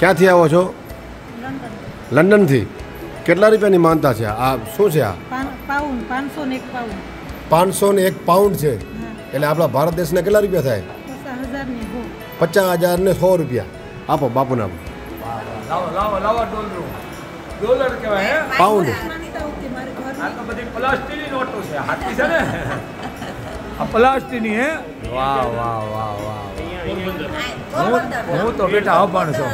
ક્યાંથી આવો છો? લંડનથી. કેટલા રૂપિયાની માનતા છે? આ શું છે આ? પાઉન્ડ પાંચસો ને એક પાઉન્ડ. છે? એટલે આપણા ભારત દેશના કેટલા રૂપિયા થાય? પચાસ હજાર ને સો. રૂપિયા. આપો બાપુને આપો લાવો લાવો લાવો ડોલર. ડોલર કહેવાય હે? પાઉન્ડ. આ તો બધી પ્લાસ્ટિકની નોટો છે. હાથી છે ને? આ પ્લાસ્ટિકની હે? વાહ વાહ વાહ વાહ. હું હું તો બેટા અભણ છું.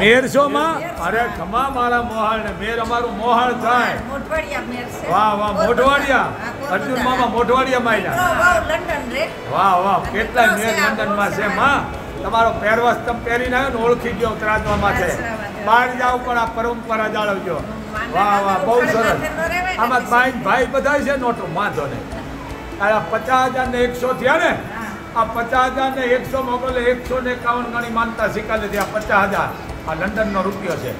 મેરસોમાં માં અરે ખમા મારા મોહાળ ને મેર અમારું મોહાળ થાય. વાહ વાહ મોઢવાડિયા. અર્જુન મામા મોઢવાડિયા માં વાહ વાહ કેટલા મેર લંડનમાં છે માં. તમારો પહેરવાસ તમે પહેરીને આવ્યો ને ઓળખી ગયો ત્રાજવામાં છે બહાર જાઓ પણ આ પરંપરા જાળવજો. વાહ વાહ બહુ સરસ. આમાં ભાઈ ભાઈ બધા છે નોટો વાંધો નહીં. આ પચાસ હજાર ને એકસો થયા ને આ પચાસ હજાર ને એકસો મોકલે એકસો ને એકાવન ગણી માનતા સિક્કા લીધી. આ પચાસ હજાર. આ લંડનનો રૂપિયો છે.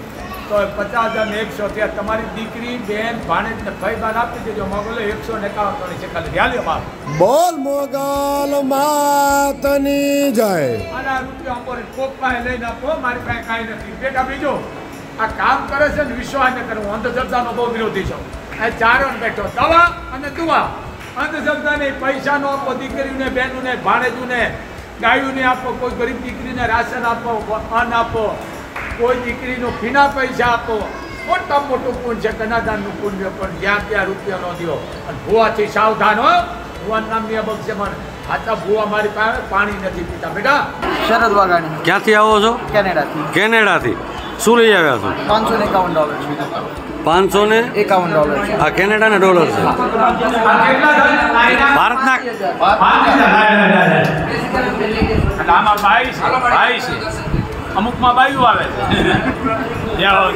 તો પચાસ હજાર ને એકસો ત્યાં તમારી દીકરી બેન ભાણેજ ને ભાઈ બાર આપી દેજો. મોકલે એકસો ને એકાવન ગણી સિક્કા લીધી. હાલ્યો બાપ. બોલ મોગલ માતની જય. અને આ રૂપિયો અમારે કોક પાસે લઈને આપો. મારી પાસે કાંઈ નથી. બેટા બીજો. આ કામ કરે છે ને વિશ્વાસ ને કરે. હું અંધશ્રદ્ધાનો બહુ વિરોધી છું. આ ચારણ બેઠો. દવા અને દુવા. અંધશ્રદ્ધા પૈસાનો પૈસા નો આપો દીકરીને બહેનોને ભાણેજુને ગાયોને આપો કોઈ ગરીબ દીકરીને રાશન આપો અન્ન આપો કોઈ દીકરીનો ફીના પૈસા આપો. મોટા મોટું પુણ્ય છે? કનાદાનનું પુણ્ય પણ જ્યાં ત્યાં રૂપિયા ન દો. અને ભૂવાથી સાવધાન હો. ભુવન નામની અબક્ષે મને હાચા ભૂવા મારી પાસે પાણી નથી પીતા. બેટા શરદ વાઘાણી. ક્યાંથી આવો છો? કેનેડાથી. કેનેડાથી. શું લઈ આવ્યા છો? પાંચસો ને એકાવન ડોલર છે. પાંચસો ને? એકાવન ડોલર છે. આ કેનેડાના ડોલર છે. ભારતના અમુકમાં બાયું આવે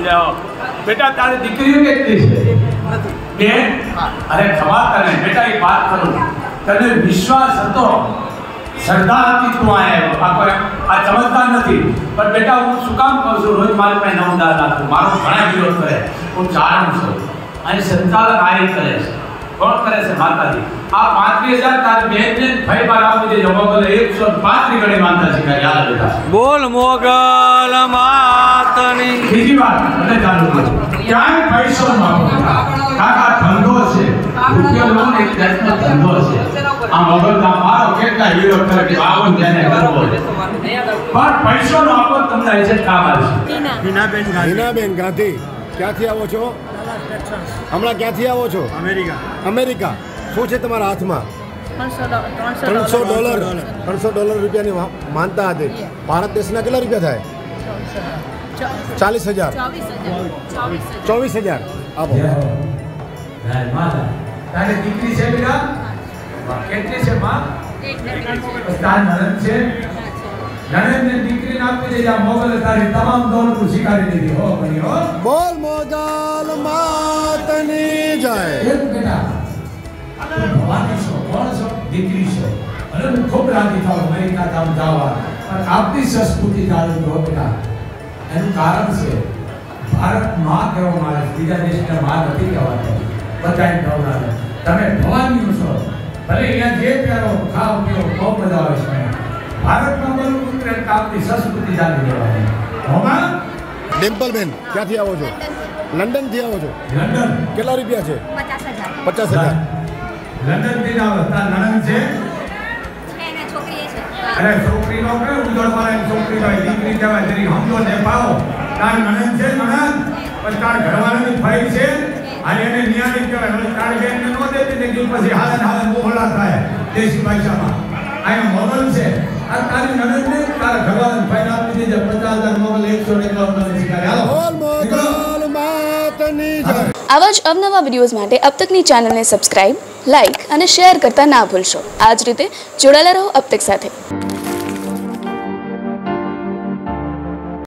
જાઓ બેટા તારી દીકરીઓ કેટલી છે બેન અરે ખબર તને બેટા એ વાત કરું. તને વિશ્વાસ હતો શ્રદ્ધા હતી તું આયા આ કોઈ આ ચમત્કાર નથી. પણ બેટા, હું શું કામ કહું છું? રોજ મારી પાસે નવ દાર નાખું મારો ઘણા વિરોધ કરે હું ચારણ છું. અને સંચાલક આ રીતે કરે છે. કોણ કરે છે માતાજી આ પાંત્રીસ હજાર તારી બેન ને ભાઈ બાર આપી દેજો મોગલે એકસો પાંત્રીસ ગણી માનતા કા યાદ બેટા બોલ મોગલ માતની બીજી વાત મને ચાલુ કરું ક્યાંય પૈસો માંગો કાકા ધંધો છે રૂપિયો લોન એક જાતનો ધંધો છે આ મગજના મારો કેટલા હીરો કરે કે આવું તેને કરવો છે પણ પૈસો નો આપો તમને છે કામ આવશે હિનાબેન ગાંધી ક્યાંથી આવો છો? હમણાં ક્યાંથી આવો છો? અમેરિકા. અમેરિકા. શું છે તમારા હાથમાં? ત્રણસો ડોલર. ત્રણસો ડોલર. રૂપિયાની માનતા હતી. ભારત દેશના કેટલા રૂપિયા થાય? ચાલીસ હજાર. ચોવીસ હજાર. આપો. તારી દીકરી છે બેટા? કેટલી છે માં તાર નણંદ છે? નણંદ ને દીકરીને આપી દેજે આ તારી તમામ દોલત સ્વીકારી દીધી હો બની હો બોલ. મોગલ માતની જય. એક બેટા? અને ભવાની છો કોણ છો? દીકરી છો. અને હું ખૂબ રાજી થાઉં અમેરિકા ધામ જવા. પણ આપની સંસ્કૃતિ જાણું છો બેટા. એનું કારણ છે ભારતમાં કહેવામાં આવે બીજા દેશને માં નથી કહેવાતો. બધાને ખવડાવે તમે ભવાની છો. ભલે અહીંયા જે પહેરો ખાવ પીઓ બહુ મજા આવે છે. ભારતમાં પુત્ર એટલે આપણી સંસ્કૃતિ જાણી લેવાની. હોમાં? ડિમ્પલબેન ક્યાંથી આવો છો? લંડનથી આવો છો? લંડન. કેટલા રૂપિયા છે? પચાસ હજાર. લંડનથી થી આવો. તાર નણંદ છે? અરે છોકરી નો કે ઉજળ મારે છોકરી ભાઈ દીકરી કહેવાય જરી સમજો ને પાવો તાર નણંદ છે નણંદ? પણ તાર ઘરવાળાની ફાઈ છે? અને એને નિયાણી કહેવાય. હવે તાર બેન ને નો દેતી ને કે પછી હાલન હાલન મોહળા થાય દેશી ભાષામાં. અહીંયા મોગલ છે. આ તારી નણંદ ને તારા ઘરવાળાની ફાઈ આપી દેજે પચાસ હજાર મોગલ એકસો ને એકાવન આવા જ અવનવા વિડીયોઝ માટે અપતકની ચેનલને સબસ્ક્રાઇબ લાઇક અને શેર કરતા ના ભૂલશો. આ જ રીતે જોડાયેલા રહો અબ સાથે.